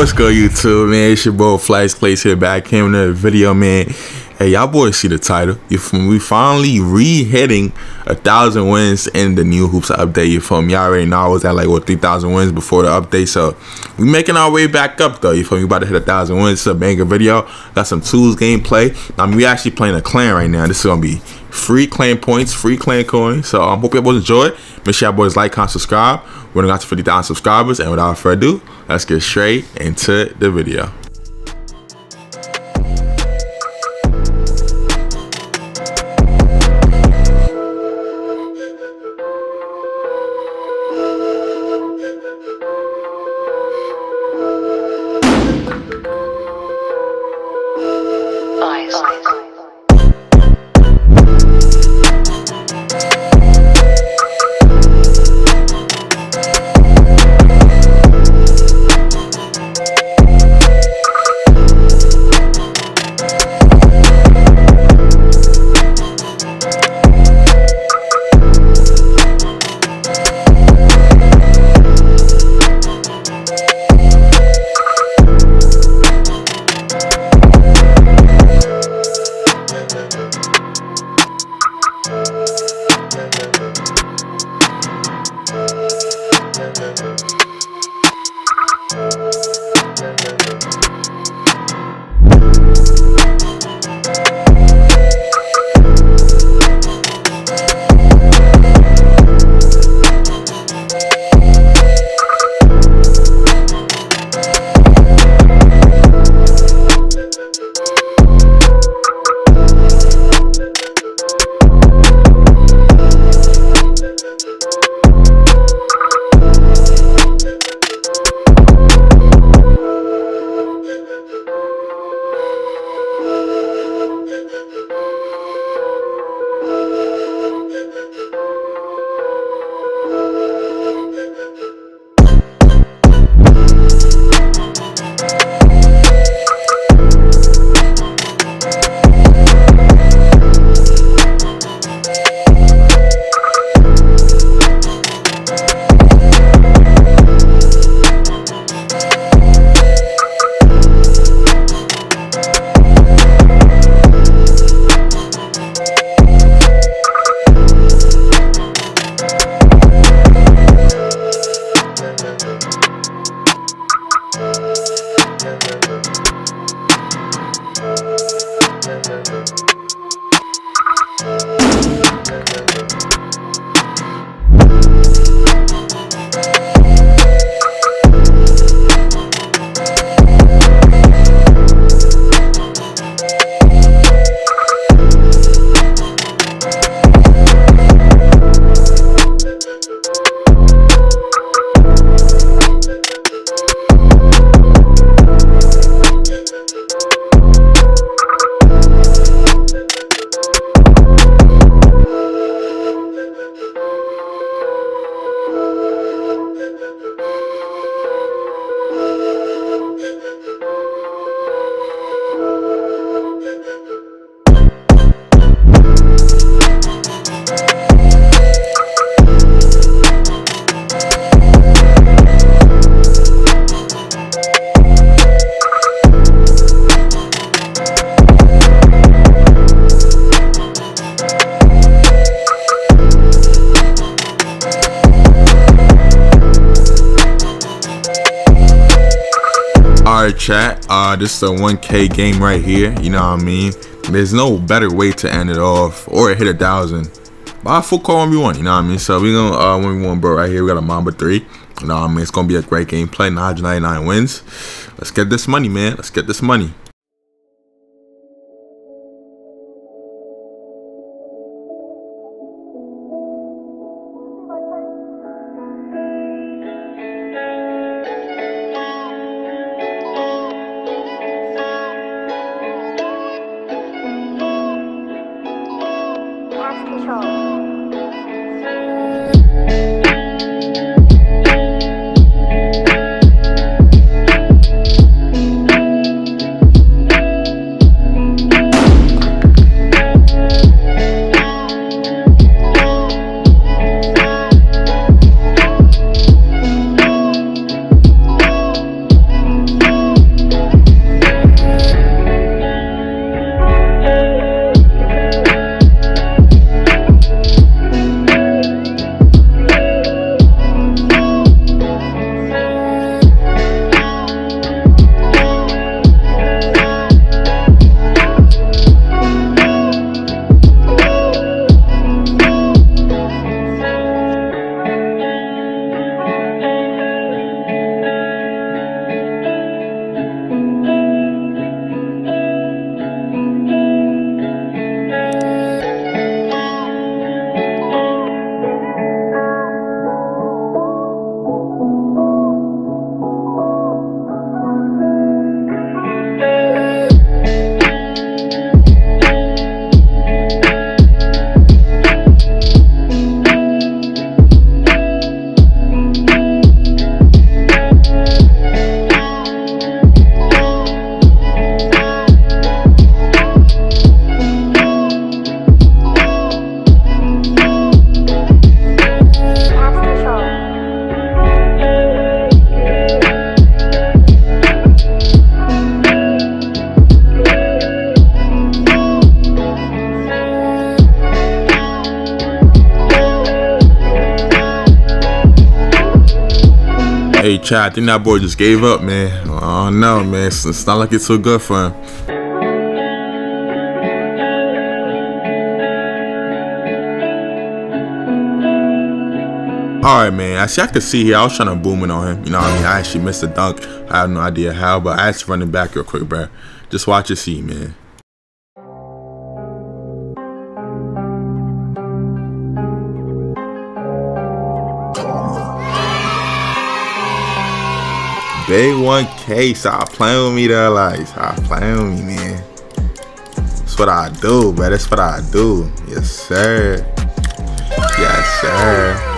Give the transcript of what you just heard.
What's good, YouTube, man? It's your boy FlexPlayz here back here in another video, man. Hey, y'all boys see the title. From we finally re-hitting a thousand wins in the new Hoopz update. You from y'all already know I was at like what three thousand wins before the update. So we making our way back up though. You from we about to hit a thousand wins. It's a banger video. Got some tools gameplay. I mean we actually playing a clan right now. This is gonna be free clan points, free clan coins. So I um, hope y'all boys enjoy it. Make sure y'all boys like, comment, subscribe. We're gonna got to 50,000 subscribers. And without further ado, let's get straight into the video. Thank you. Uh, this is a 1k game right here, you know what I mean? There's no better way to end it off or hit a thousand. Buy full call 1v1, you know what I mean? So we gonna uh 1v1 bro right here, we got a Mamba 3. You know what I mean? It's gonna be a great game gameplay, 999 wins. Let's get this money, man. Let's get this money. 巧。Chad, I think that boy just gave up, man. I don't know, man. It's, it's not like it's so good for him. Alright, man. I see I could see here. I was trying to boom it on him. You know what I mean? I actually missed a dunk. I have no idea how, but I actually run it back real quick, bro. Just watch it see, man. Big 1K, stop playing with me there, like, stop playing with me, man. That's what I do, bro. That's what I do. Yes, sir. Yes, sir.